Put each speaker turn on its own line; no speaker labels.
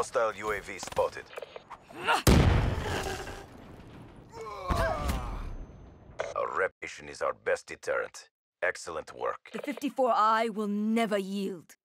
Hostile UAV spotted. Our reputation is our best deterrent. Excellent work.
The 54i will never yield.